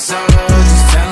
it's just tell